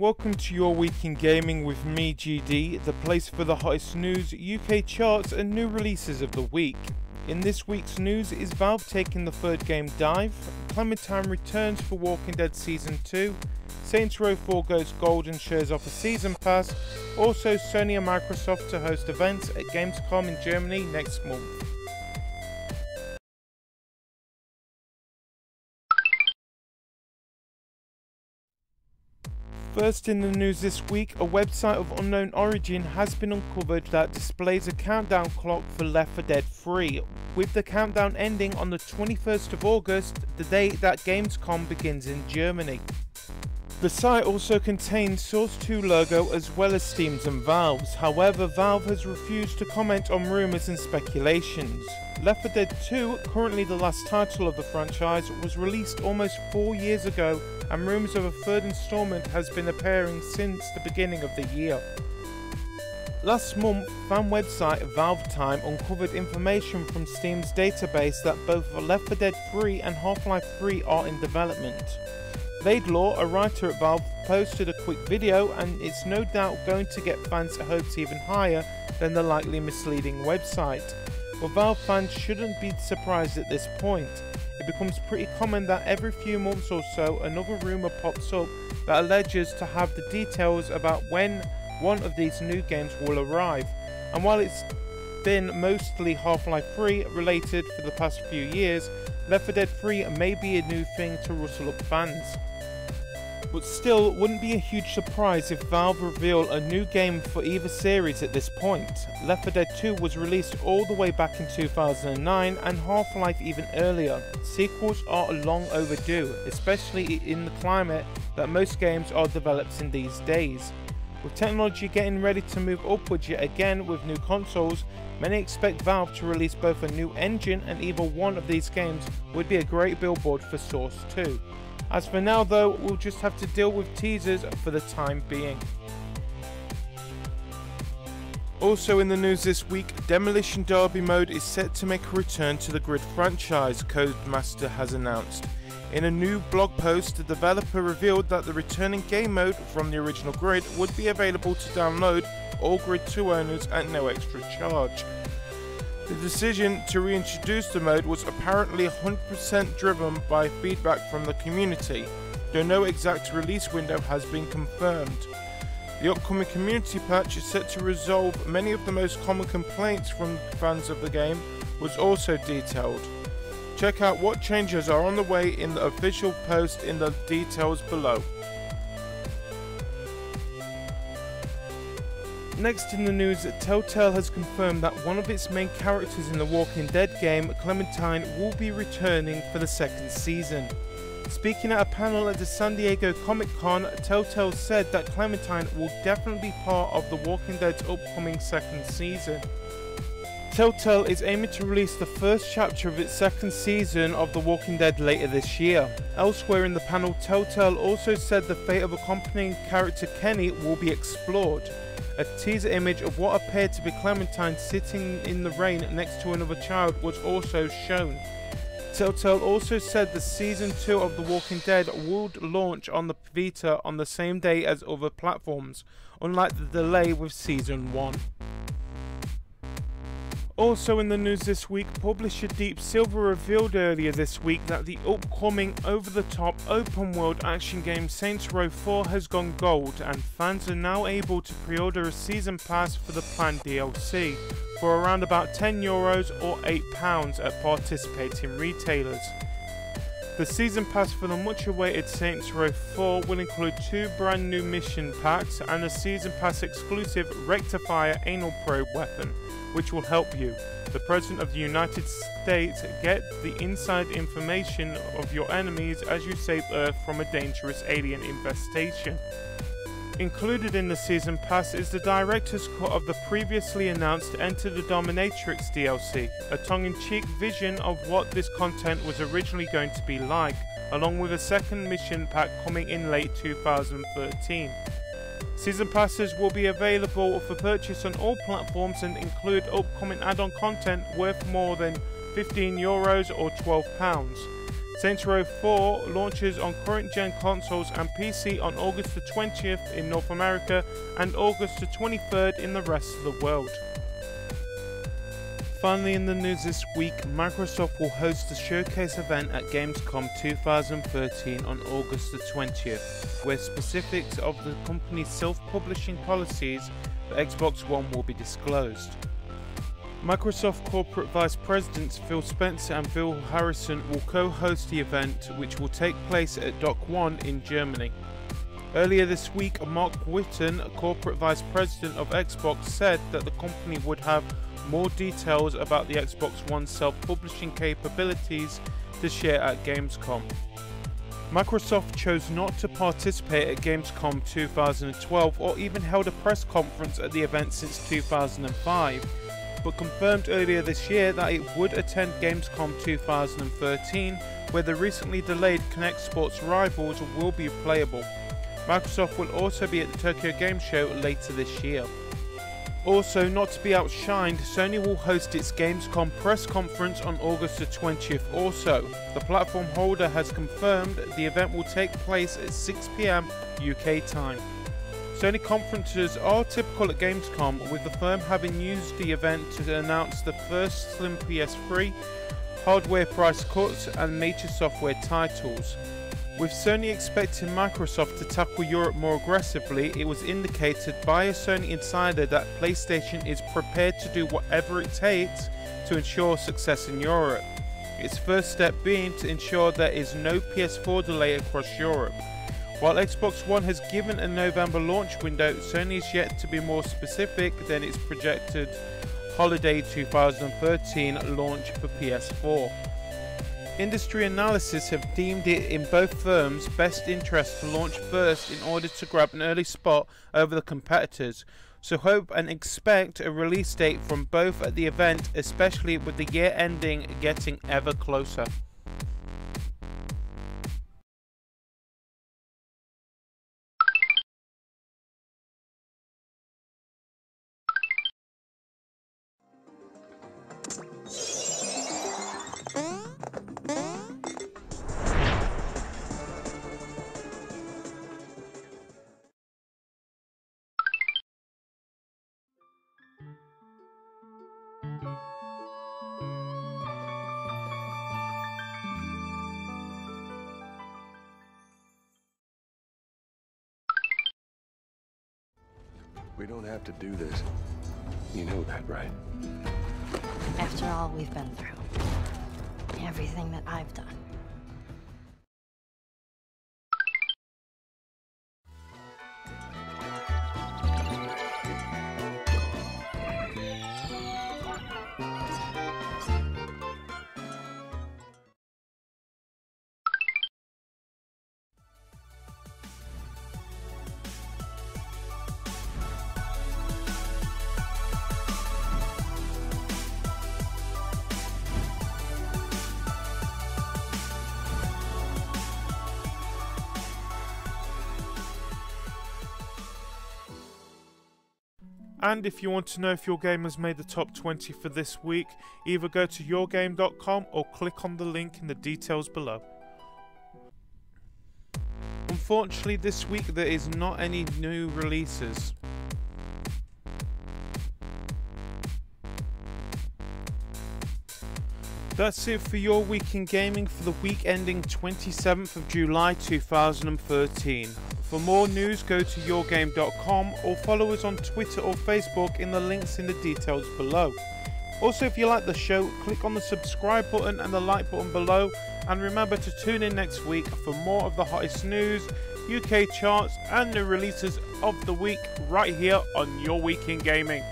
Welcome to your week in gaming with me, GD, the place for the hottest news, UK charts, and new releases of the week. In this week's news is Valve taking the third game dive, Clementine returns for Walking Dead Season 2, Saints Row 4 goes gold and shows off a season pass, also Sony and Microsoft to host events at Gamescom in Germany next month. First in the news this week, a website of unknown origin has been uncovered that displays a countdown clock for Left 4 Dead 3, with the countdown ending on the 21st of August, the day that Gamescom begins in Germany. The site also contains Source 2 logo as well as Steam's and Valve's, however Valve has refused to comment on rumours and speculations. Left 4 Dead 2, currently the last title of the franchise, was released almost 4 years ago and rumours of a third installment has been appearing since the beginning of the year. Last month, fan website Valve Time uncovered information from Steam's database that both Left 4 Dead 3 and Half-Life 3 are in development. Laidlaw, a writer at Valve, posted a quick video and it's no doubt going to get fans' hopes even higher than the likely misleading website. But Valve fans shouldn't be surprised at this point. It becomes pretty common that every few months or so another rumour pops up that alleges to have the details about when one of these new games will arrive. And while it's been mostly Half-Life 3 related for the past few years, Left 4 Dead 3 may be a new thing to rustle up fans but still wouldn't be a huge surprise if Valve reveal a new game for either series at this point. Left 4 Dead 2 was released all the way back in 2009 and Half-Life even earlier. Sequels are long overdue, especially in the climate that most games are developed in these days. With technology getting ready to move upwards yet again with new consoles, many expect Valve to release both a new engine and either one of these games would be a great billboard for Source 2. As for now though, we'll just have to deal with teasers for the time being. Also in the news this week, Demolition Derby mode is set to make a return to the Grid franchise, Codemaster has announced. In a new blog post, the developer revealed that the returning game mode from the original Grid would be available to download all Grid 2 owners at no extra charge. The decision to reintroduce the mode was apparently 100% driven by feedback from the community, though no exact release window has been confirmed. The upcoming community patch is set to resolve many of the most common complaints from fans of the game was also detailed. Check out what changes are on the way in the official post in the details below. Next in the news, Telltale has confirmed that one of its main characters in the Walking Dead game, Clementine, will be returning for the second season. Speaking at a panel at the San Diego Comic Con, Telltale said that Clementine will definitely be part of The Walking Dead's upcoming second season. Telltale is aiming to release the first chapter of its second season of The Walking Dead later this year. Elsewhere in the panel, Telltale also said the fate of accompanying character Kenny will be explored. A teaser image of what appeared to be Clementine sitting in the rain next to another child was also shown. Telltale also said the season 2 of The Walking Dead would launch on the Vita on the same day as other platforms, unlike the delay with season 1. Also in the news this week, publisher Deep Silver revealed earlier this week that the upcoming over-the-top open-world action game Saints Row 4 has gone gold and fans are now able to pre-order a season pass for the planned DLC for around about 10 euros or 8 pounds at participating retailers. The season pass for the much awaited Saints Row 4 will include two brand new mission packs and a season pass exclusive Rectifier anal probe weapon which will help you, the President of the United States, get the inside information of your enemies as you save Earth from a dangerous alien infestation. Included in the Season Pass is the director's cut of the previously announced Enter the Dominatrix DLC, a tongue-in-cheek vision of what this content was originally going to be like, along with a second mission pack coming in late 2013. Season passes will be available for purchase on all platforms and include upcoming add-on content worth more than 15 euros or 12 pounds. Saints Row 4 launches on current gen consoles and PC on August the 20th in North America and August the 23rd in the rest of the world. Finally, in the news this week, Microsoft will host a showcase event at Gamescom 2013 on August the 20th, where specifics of the company's self publishing policies for Xbox One will be disclosed. Microsoft Corporate Vice Presidents Phil Spencer and Phil Harrison will co host the event, which will take place at Dock 1 in Germany. Earlier this week, Mark Whitten, Corporate Vice President of Xbox, said that the company would have more details about the Xbox One self publishing capabilities to share at Gamescom. Microsoft chose not to participate at Gamescom 2012 or even held a press conference at the event since 2005 but confirmed earlier this year that it would attend Gamescom 2013, where the recently delayed Kinect Sports Rivals will be playable. Microsoft will also be at the Tokyo Game Show later this year. Also, not to be outshined, Sony will host its Gamescom press conference on August the 20th also. The platform holder has confirmed the event will take place at 6pm UK time. Sony conferences are typical at Gamescom, with the firm having used the event to announce the first Slim PS3, hardware price cuts, and major software titles. With Sony expecting Microsoft to tackle Europe more aggressively, it was indicated by a Sony insider that PlayStation is prepared to do whatever it takes to ensure success in Europe. Its first step being to ensure there is no PS4 delay across Europe. While Xbox One has given a November launch window, Sony is yet to be more specific than its projected holiday 2013 launch for PS4. Industry analysis have deemed it in both firms' best interest to launch first in order to grab an early spot over the competitors, so hope and expect a release date from both at the event, especially with the year ending getting ever closer. We don't have to do this. You know that, right? After all we've been through. Everything that I've done. And if you want to know if your game has made the top 20 for this week, either go to eurgame.com or click on the link in the details below. Unfortunately, this week there is not any new releases. That's it for your week in gaming for the week ending 27th of July 2013. For more news, go to eurgame.com or follow us on Twitter or Facebook in the links in the details below. Also, if you like the show, click on the subscribe button and the like button below, and remember to tune in next week for more of the hottest news, UK charts, and the releases of the week right here on Eur Week in Gaming.